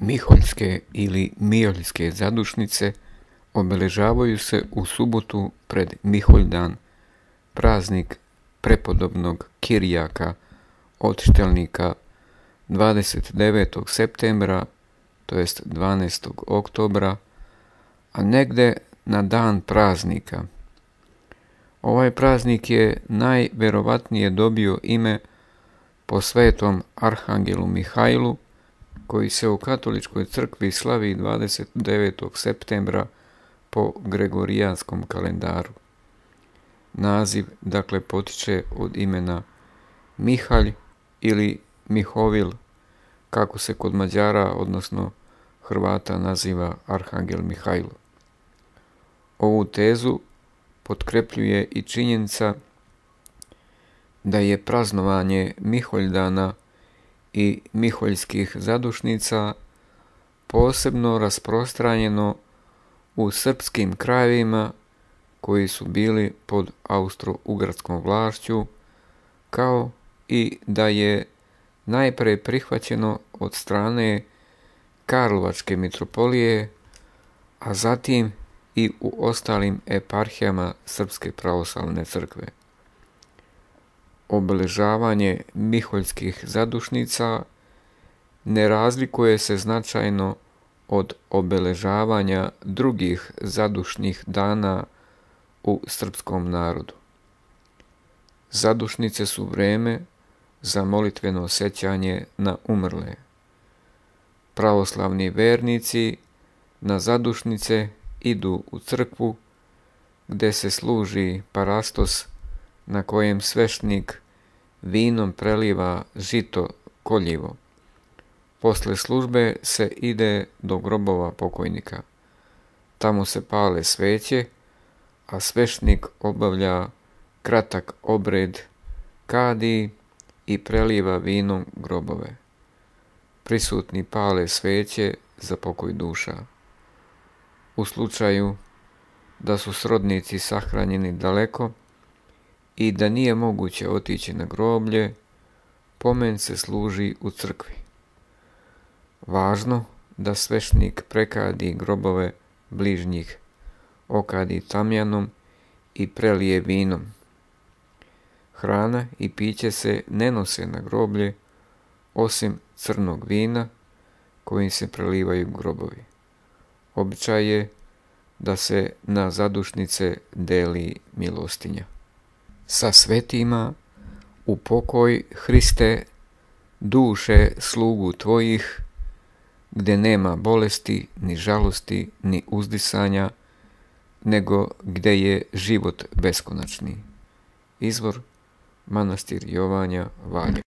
Miholjske ili Mijoljske zadušnice obeležavaju se u subotu pred Miholjdan, praznik prepodobnog Kirjaka, odštelnika 29. septembra, to jest 12. oktobra, a negde na dan praznika. Ovaj praznik je najverovatnije dobio ime po svetom arhangelu Mihajlu, koji se u katoličkoj crkvi slavi 29. septembra po gregorijanskom kalendaru. Naziv dakle potiče od imena Mihalj ili Mihovil, kako se kod Mađara, odnosno Hrvata naziva Arhangel Mihajlo. Ovu tezu potkrepljuje i činjenica da je praznovanje Miholdana i miholjskih zadušnica posebno rasprostranjeno u srpskim krajevima koji su bili pod austro-ugrarskom vlašću, kao i da je najpre prihvaćeno od strane Karlovačke mitropolije, a zatim i u ostalim eparhijama Srpske pravoslavne crkve obeležavanje miholjskih zadušnica ne razlikuje se značajno od obeležavanja drugih zadušnih dana u srpskom narodu. Zadušnice su vreme za molitveno sećanje na umrle. Pravoslavni vernici na zadušnice idu u crkvu gde se služi parastos na kojem svešnik vinom preliva žito koljivo. Posle službe se ide do grobova pokojnika. Tamo se pale sveće, a svešnik obavlja kratak obred kadi i preliva vinom grobove. Prisutni pale sveće za pokoj duša. U slučaju da su srodnici sahranjeni daleko, i da nije moguće otići na groblje, pomen se služi u crkvi. Važno da svešnik prekadi grobove bližnjih, okadi tamjanom i prelije vinom. Hrana i piće se ne nose na groblje, osim crnog vina kojim se prelivaju grobovi. Običaj je da se na zadušnice deli milostinja sa svetima u pokoj Hriste duše slugu tvojih gdje nema bolesti, ni žalosti, ni uzdisanja, nego gdje je život beskonačni. Izvor Manastir Jovanja Valje.